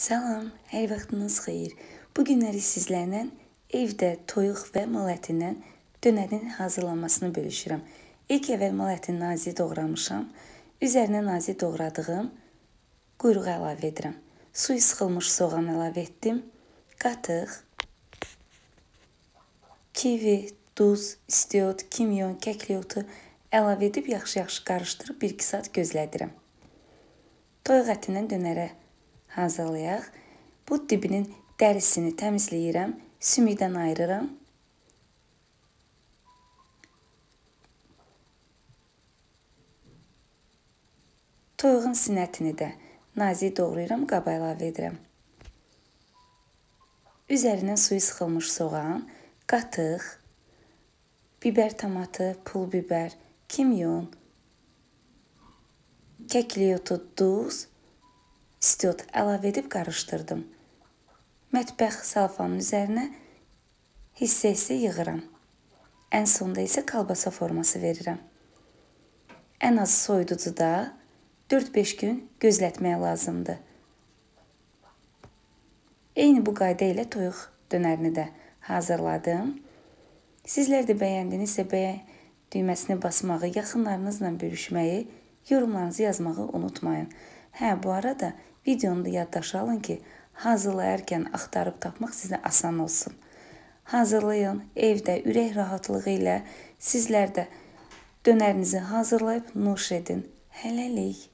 Salam, hər vaxtınız xeyir. Bu günləri sizlərlə evdə toyuq və mal ətindən dönərin hazırlanmasını bölüşürəm. İlk əvvəl mal ətini nazik doğramışam. Üzərinə nazik doğradığım quyruğu əlavə edirəm. Suyu sıxılmış soğan əlavə etdim. Qatıq, kivi, duz, istiot, kimyon, kəkliyotu əlavə edib yaxşı-yaxşı qarışdırıb 1-2 saat gözlədirəm. Toyuq ətindən dönərə hazırlayaq. Bu dibinin dərisini təmizləyirəm, sümükdən ayırıram. Toyuğun sinətini də nazik doğrayıram, qaba əlavə edirəm. Üzərinə suyu sıxılmış soğan, qatıq, biber tamatı, pul biber, kimyon, kəkliyotu, duz, istiot əlavə edib qarışdırdım. Mətbəx salfanın üzərinə hissə-hissə yığıram. Ən sonda isə kalbasa forması verirəm. Ən az soyuducuda 4-5 gün gözlətmək lazımdır. Eyni bu qayda ilə toyuq dönərini də hazırladım. Sizlər də bəyəndinizsə bəyən düyməsini basmağı, yaxınlarınızla bölüşməyi, yorumlarınızı yazmağı unutmayın. Hə, bu arada videonu da yaddaşa alın ki, hazırlayarkən axtarıb tapmaq sizə asan olsun. Hazırlayın, evdə ürək rahatlığı ilə sizlər də dönərinizi hazırlayıb nuş edin. Hələlik.